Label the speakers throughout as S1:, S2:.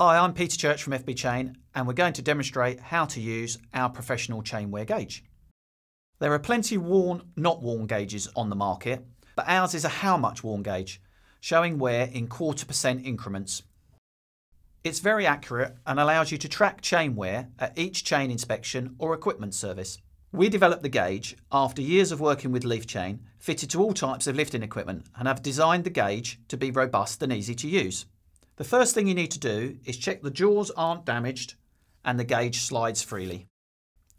S1: Hi, I'm Peter Church from FB Chain and we're going to demonstrate how to use our professional chain wear gauge. There are plenty worn, not worn gauges on the market, but ours is a how much worn gauge, showing wear in quarter percent increments. It's very accurate and allows you to track chain wear at each chain inspection or equipment service. We developed the gauge after years of working with leaf chain, fitted to all types of lifting equipment, and have designed the gauge to be robust and easy to use. The first thing you need to do is check the jaws aren't damaged and the gauge slides freely.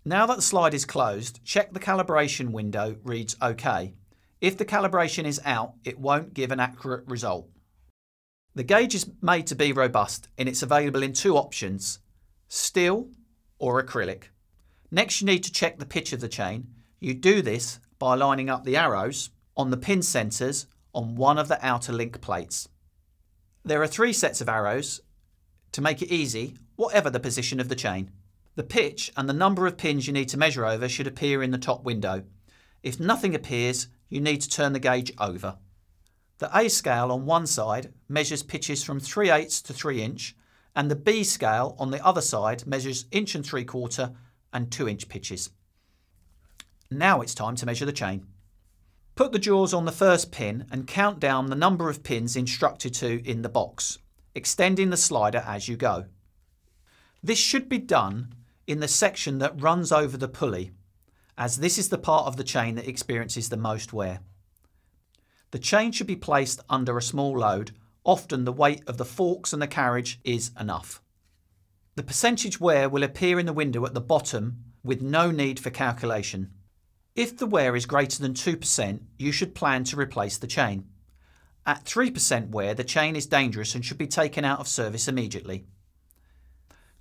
S1: Now that the slide is closed, check the calibration window reads OK. If the calibration is out, it won't give an accurate result. The gauge is made to be robust and it's available in two options, steel or acrylic. Next you need to check the pitch of the chain. You do this by lining up the arrows on the pin centres on one of the outer link plates. There are three sets of arrows to make it easy, whatever the position of the chain. The pitch and the number of pins you need to measure over should appear in the top window. If nothing appears, you need to turn the gauge over. The A scale on one side measures pitches from 3 eighths to 3 inch, and the B scale on the other side measures inch and 3 quarter and 2 inch pitches. Now it's time to measure the chain. Put the jaws on the first pin and count down the number of pins instructed to in the box, extending the slider as you go. This should be done in the section that runs over the pulley, as this is the part of the chain that experiences the most wear. The chain should be placed under a small load, often the weight of the forks and the carriage is enough. The percentage wear will appear in the window at the bottom with no need for calculation. If the wear is greater than 2%, you should plan to replace the chain. At 3% wear, the chain is dangerous and should be taken out of service immediately.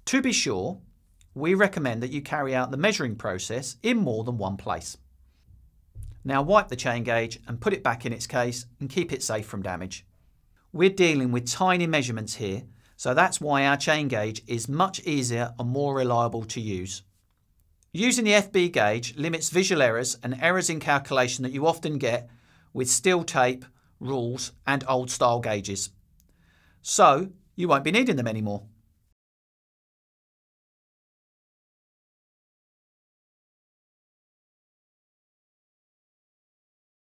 S1: To be sure, we recommend that you carry out the measuring process in more than one place. Now wipe the chain gauge and put it back in its case and keep it safe from damage. We're dealing with tiny measurements here, so that's why our chain gauge is much easier and more reliable to use. Using the FB gauge limits visual errors and errors in calculation that you often get with steel tape, rules and old style gauges. So you won't be needing them anymore.